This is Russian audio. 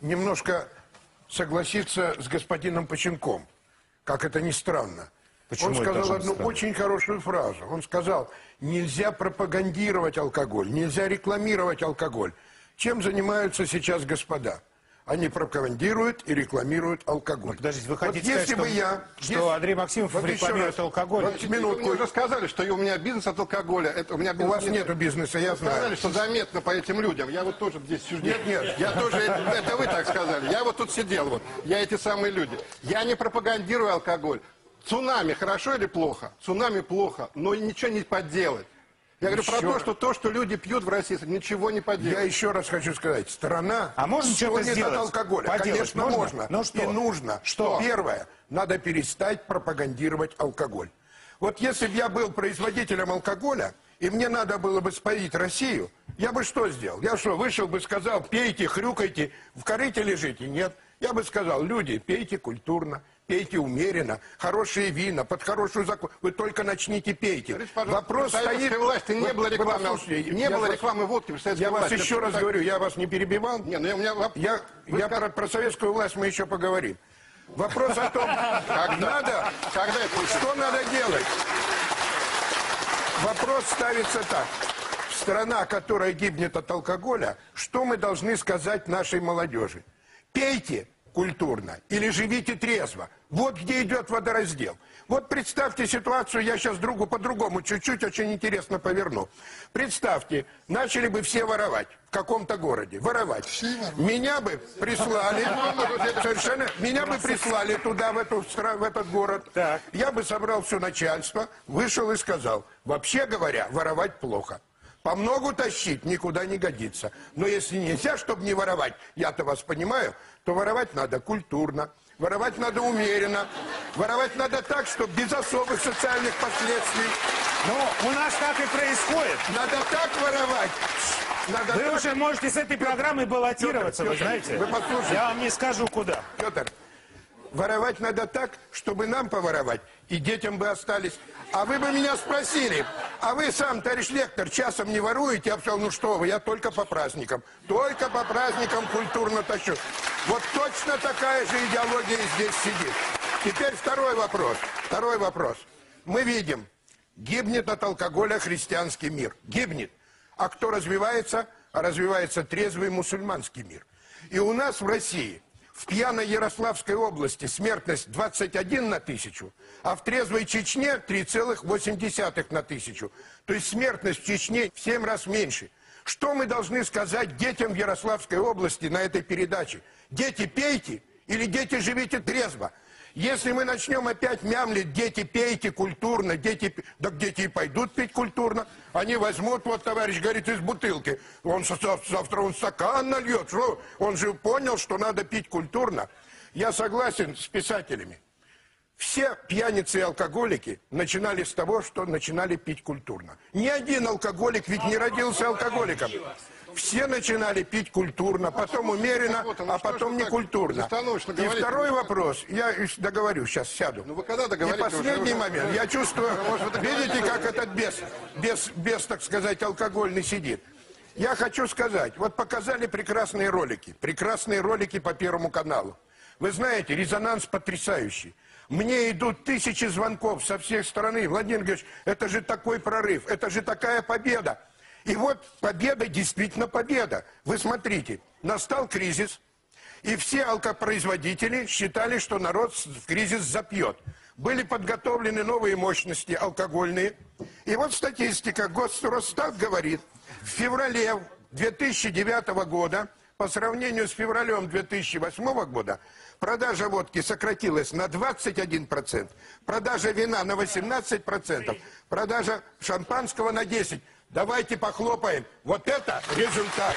немножко согласиться с господином Поченком, как это ни странно. Почему Он сказал одну странно? очень хорошую фразу. Он сказал, нельзя пропагандировать алкоголь, нельзя рекламировать алкоголь. Чем занимаются сейчас господа? Они пропагандируют и рекламируют алкоголь. Ну, подождите, вы Вот хотите если сказать, бы что- я... что если- Андрей Максимов Вот рекламирует раз. алкоголь? Вот Вы минутку. уже сказали, что у меня бизнес от алкоголя. Это, у меня У бизнес вас нету бизнеса, я Вы Сказали, знаю. что заметно по этим людям. Я вот тоже здесь сижу. Нет, нет. Я тоже, это, это вы так сказали. Я вот тут сидел, вот. Я эти самые люди. Я не пропагандирую алкоголь. Цунами хорошо или плохо? Цунами плохо, но ничего не поделать. Я говорю про Еще то, раз. что то, что люди пьют в России, ничего не Я поделать. еще раз хочу сказать, страна А можно что-то стонет сделать? от алкоголя. Поделать Конечно, можно? можно. Ну что? И нужно. Что? Первое, надо перестать пропагандировать алкоголь. Вот если бы я был производителем алкоголя, и мне надо было бы споить Россию, я бы что сделал? Я что, вышел бы, сказал, пейте, хрюкайте, в корыте лежите? Нет. Я бы сказал, люди, пейте культурно, пейте умеренно, хорошие вина, под хорошую закон. Вы только начните пейте. Пожалуйста, Вопрос стоит... власти не было рекламы, послушайте, не было вас- рекламы водки советской Я вас власти. еще Это раз так- говорю, я вас не перебивал. Не, ну я, у меня Я, Вы я сказ- про, про советскую власть мы еще поговорим. Вопрос о том, как надо, Когда что надо делать. Вопрос ставится так. Страна, которая гибнет от алкоголя, что мы должны сказать нашей молодежи? Пейте культурно или живите трезво. Вот где идет водораздел. Вот представьте ситуацию, я сейчас другу по-другому чуть-чуть очень интересно поверну. Представьте, начали бы все воровать в каком-то городе, воровать. Меня бы прислали, совершенно, меня бы прислали туда, в, эту, в этот город. Я бы собрал все начальство, вышел и сказал, вообще говоря, воровать плохо. По многу тащить никуда не годится. Но если нельзя, чтобы не воровать, я-то вас понимаю, то воровать надо культурно, воровать надо умеренно, воровать надо так, чтобы без особых социальных последствий. Ну, у нас так и происходит. Надо так воровать. Надо Вы так. уже можете с этой программой баллотироваться, вы Петр, знаете. вы послушайте. Я вам не скажу, куда. Петр, воровать надо так, чтобы нам поворовать, и детям бы остались. А вы бы меня спросили, а вы сам, товарищ лектор, часом не воруете? Я бы сказал, ну что вы, я только по праздникам. Только по праздникам культурно тащу. Вот точно такая же идеология здесь сидит. Теперь второй вопрос. Второй вопрос. Мы видим, гибнет от алкоголя христианский мир. Гибнет. А кто развивается? А развивается трезвый мусульманский мир. И у нас в России, в пьяной Ярославской области смертность 21 на тысячу, а в трезвой Чечне 3,8 на тысячу. То есть смертность в Чечне в 7 раз меньше. Что мы должны сказать детям в Ярославской области на этой передаче? Дети, пейте или дети, живите трезво? Если мы начнем опять мямлить, дети, пейте культурно, дети, пи-» так дети и пойдут пить культурно. Они возьмут, вот товарищ говорит, из бутылки. Он завтра он стакан нальет. Он же понял, что надо пить культурно. Я согласен с писателями. Все пьяницы и алкоголики начинали с того, что начинали пить культурно. Ни один алкоголик ведь не родился алкоголиком. Все начинали пить культурно, потом умеренно, оно, а потом не культурно. И второй вопрос, я договорю, сейчас сяду. Ну И последний момент, я чувствую, видите, как этот бес, без, без, так сказать, алкогольный сидит. Я хочу сказать, вот показали прекрасные ролики, прекрасные ролики по Первому каналу. Вы знаете, резонанс потрясающий. Мне идут тысячи звонков со всех сторон. Владимир Георгиевич, это же такой прорыв, это же такая победа. И вот победа действительно победа. Вы смотрите, настал кризис, и все алкопроизводители считали, что народ в кризис запьет. Были подготовлены новые мощности алкогольные. И вот статистика. Госростат говорит, в феврале 2009 года по сравнению с февралем 2008 года продажа водки сократилась на 21%, продажа вина на 18%, продажа шампанского на 10%. Давайте похлопаем. Вот это результат.